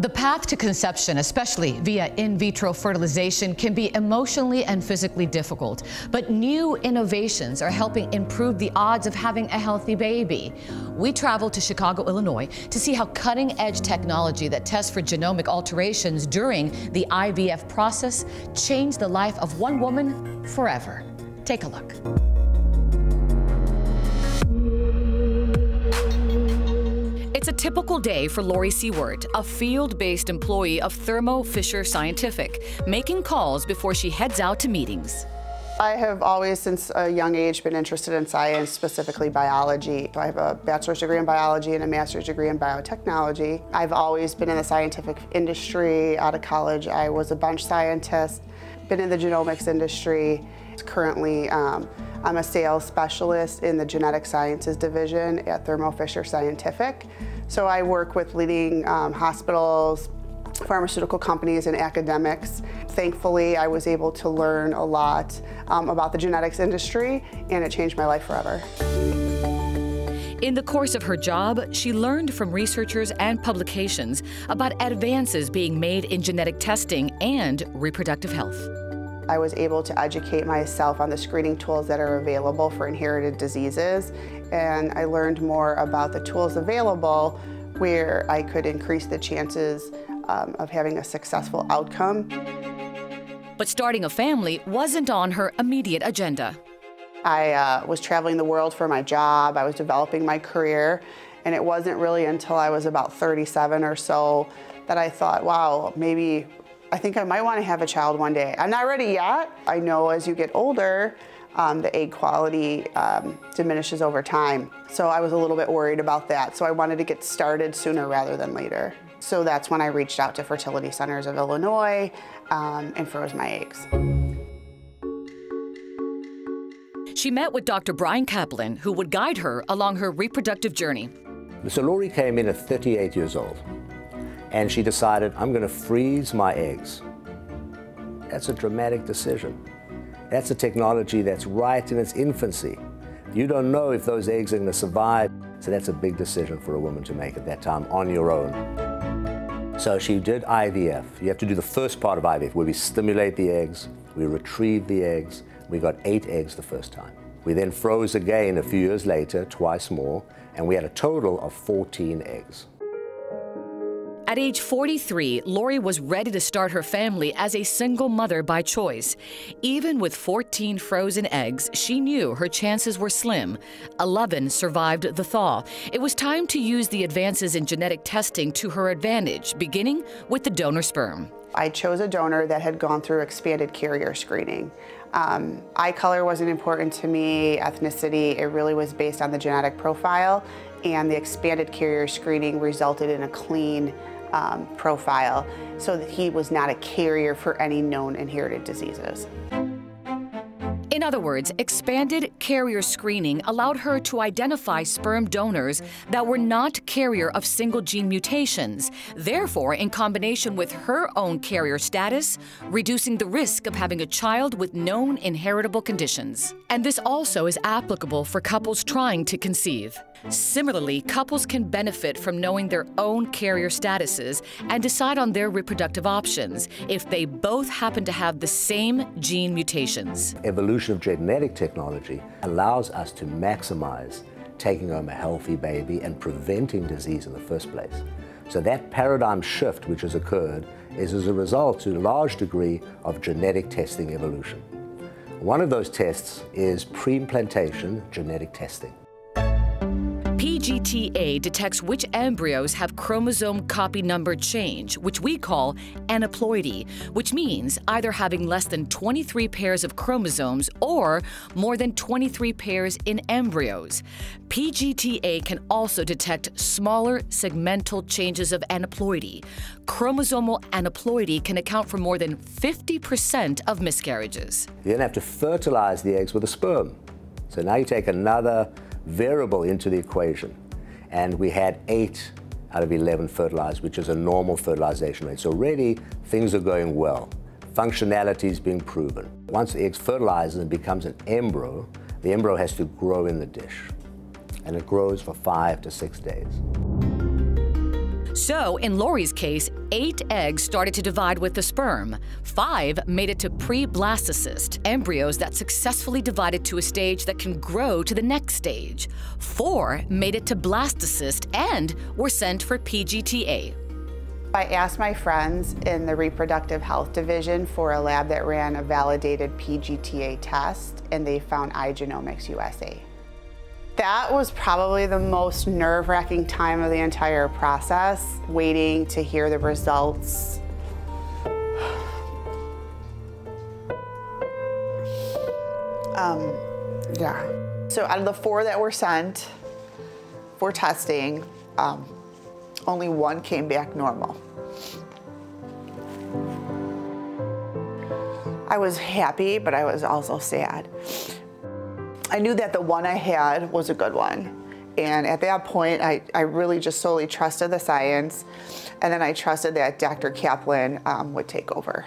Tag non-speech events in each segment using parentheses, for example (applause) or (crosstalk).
The path to conception, especially via in vitro fertilization, can be emotionally and physically difficult. But new innovations are helping improve the odds of having a healthy baby. We traveled to Chicago, Illinois to see how cutting edge technology that tests for genomic alterations during the IVF process changed the life of one woman forever. Take a look. It's a typical day for Laurie Seiwert, a field-based employee of Thermo Fisher Scientific, making calls before she heads out to meetings. I have always, since a young age, been interested in science, specifically biology. I have a bachelor's degree in biology and a master's degree in biotechnology. I've always been in the scientific industry. Out of college, I was a bench scientist, been in the genomics industry. Currently, um, I'm a sales specialist in the genetic sciences division at Thermo Fisher Scientific. So I work with leading um, hospitals, pharmaceutical companies and academics. Thankfully, I was able to learn a lot um, about the genetics industry and it changed my life forever. In the course of her job, she learned from researchers and publications about advances being made in genetic testing and reproductive health. I was able to educate myself on the screening tools that are available for inherited diseases, and I learned more about the tools available where I could increase the chances um, of having a successful outcome. But starting a family wasn't on her immediate agenda. I uh, was traveling the world for my job, I was developing my career, and it wasn't really until I was about 37 or so that I thought, wow, maybe I think I might want to have a child one day. I'm not ready yet. I know as you get older, um, the egg quality um, diminishes over time. So I was a little bit worried about that. So I wanted to get started sooner rather than later. So that's when I reached out to Fertility Centers of Illinois um, and froze my eggs. She met with Dr. Brian Kaplan, who would guide her along her reproductive journey. So Laurie came in at 38 years old and she decided, I'm going to freeze my eggs. That's a dramatic decision. That's a technology that's right in its infancy. You don't know if those eggs are going to survive, so that's a big decision for a woman to make at that time on your own. So she did IVF. You have to do the first part of IVF, where we stimulate the eggs, we retrieve the eggs. We got eight eggs the first time. We then froze again a few years later, twice more, and we had a total of 14 eggs. At age 43, Laurie was ready to start her family as a single mother by choice. Even with 14 frozen eggs, she knew her chances were slim. 11 survived the thaw. It was time to use the advances in genetic testing to her advantage, beginning with the donor sperm. I chose a donor that had gone through expanded carrier screening. Um, eye color wasn't important to me, ethnicity, it really was based on the genetic profile, and the expanded carrier screening resulted in a clean um, profile so that he was not a carrier for any known inherited diseases. In other words, expanded carrier screening allowed her to identify sperm donors that were not carrier of single gene mutations, therefore, in combination with her own carrier status, reducing the risk of having a child with known inheritable conditions. And this also is applicable for couples trying to conceive. Similarly, couples can benefit from knowing their own carrier statuses and decide on their reproductive options if they both happen to have the same gene mutations. Evolution of genetic technology allows us to maximize taking home a healthy baby and preventing disease in the first place. So that paradigm shift which has occurred is as a result to a large degree of genetic testing evolution. One of those tests is pre-implantation genetic testing. PGTA detects which embryos have chromosome copy number change, which we call aneuploidy, which means either having less than 23 pairs of chromosomes or more than 23 pairs in embryos. PGTA can also detect smaller segmental changes of aneuploidy. Chromosomal aneuploidy can account for more than 50% of miscarriages. You then have to fertilize the eggs with a sperm. So now you take another variable into the equation. And we had eight out of 11 fertilized, which is a normal fertilization rate. So already things are going well. Functionality is being proven. Once the egg fertilizes and becomes an embryo, the embryo has to grow in the dish. And it grows for five to six days. So, in Laurie's case, eight eggs started to divide with the sperm. Five made it to pre-blastocyst, embryos that successfully divided to a stage that can grow to the next stage. Four made it to blastocyst and were sent for PGTA. I asked my friends in the reproductive health division for a lab that ran a validated PGTA test, and they found Igenomix USA. That was probably the most nerve-wracking time of the entire process, waiting to hear the results. Um, yeah. So out of the four that were sent for testing, um, only one came back normal. I was happy, but I was also sad. I knew that the one I had was a good one. And at that point, I, I really just solely trusted the science. And then I trusted that Dr. Kaplan um, would take over.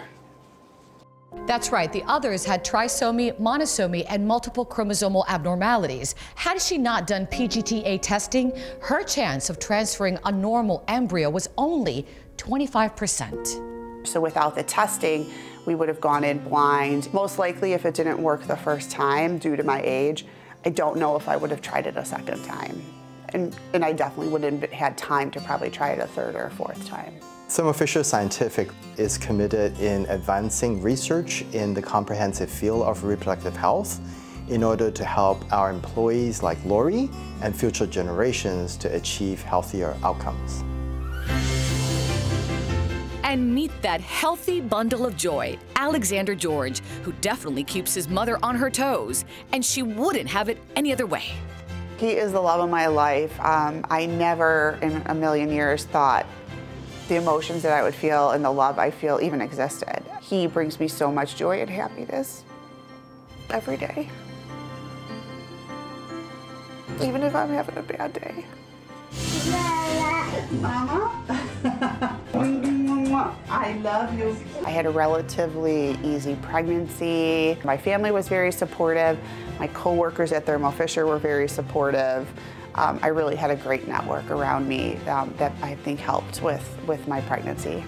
That's right. The others had trisomy, monosomy, and multiple chromosomal abnormalities. Had she not done PGTA testing, her chance of transferring a normal embryo was only 25%. So without the testing, we would have gone in blind. Most likely, if it didn't work the first time due to my age, I don't know if I would have tried it a second time. And, and I definitely wouldn't have had time to probably try it a third or a fourth time. Thermo Fisher Scientific is committed in advancing research in the comprehensive field of reproductive health in order to help our employees like Laurie and future generations to achieve healthier outcomes. And meet that healthy bundle of joy, Alexander George, who definitely keeps his mother on her toes, and she wouldn't have it any other way. He is the love of my life. Um, I never in a million years thought the emotions that I would feel and the love I feel even existed. He brings me so much joy and happiness every day. Even if I'm having a bad day. (laughs) Mama? (laughs) I love you. I had a relatively easy pregnancy. My family was very supportive. My coworkers at Thermo Fisher were very supportive. Um, I really had a great network around me um, that I think helped with, with my pregnancy.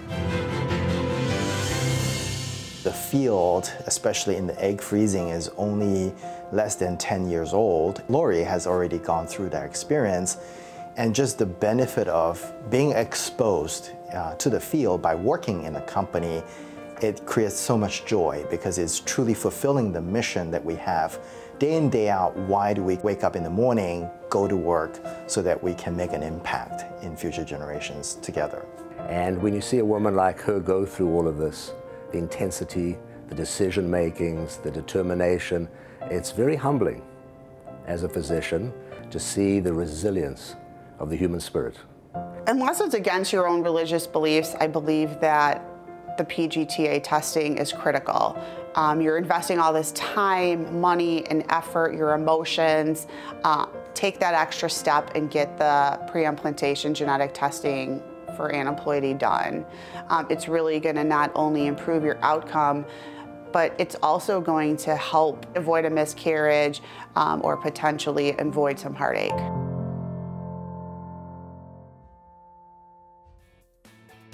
The field, especially in the egg freezing, is only less than 10 years old. Laurie has already gone through that experience and just the benefit of being exposed uh, to the field by working in a company, it creates so much joy because it's truly fulfilling the mission that we have. Day in, day out, why do we wake up in the morning, go to work, so that we can make an impact in future generations together? And when you see a woman like her go through all of this, the intensity, the decision makings, the determination, it's very humbling as a physician to see the resilience of the human spirit. Unless it's against your own religious beliefs, I believe that the PGTA testing is critical. Um, you're investing all this time, money, and effort, your emotions. Uh, take that extra step and get the pre-implantation genetic testing for aneuploidy done. Um, it's really going to not only improve your outcome, but it's also going to help avoid a miscarriage um, or potentially avoid some heartache.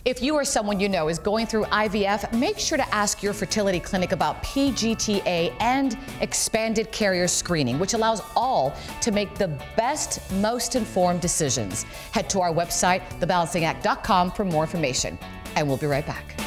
If you or someone you know is going through IVF, make sure to ask your fertility clinic about PGTA and expanded carrier screening, which allows all to make the best, most informed decisions. Head to our website, thebalancingact.com, for more information. And we'll be right back.